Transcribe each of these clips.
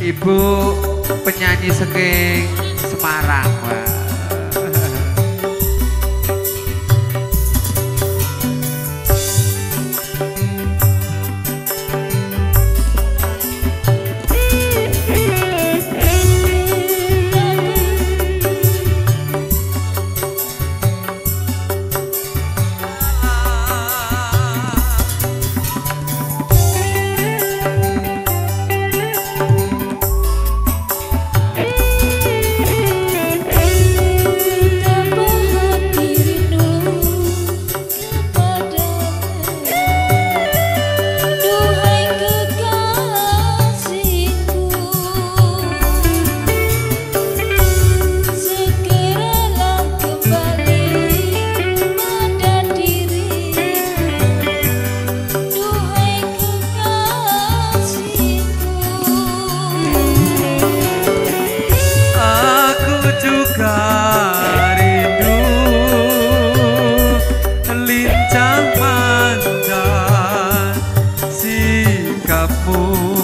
Ibu penyanyi saking Semarang. Wah. capô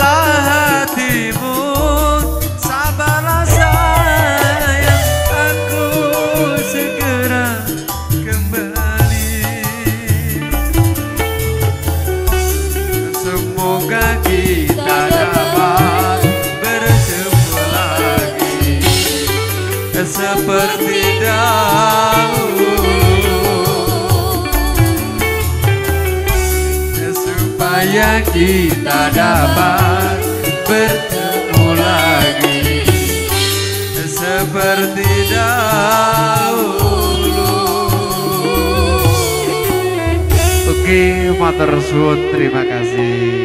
La supaya kita dapat bertemu lagi seperti dahulu. Oke, matur suwun, terima kasih.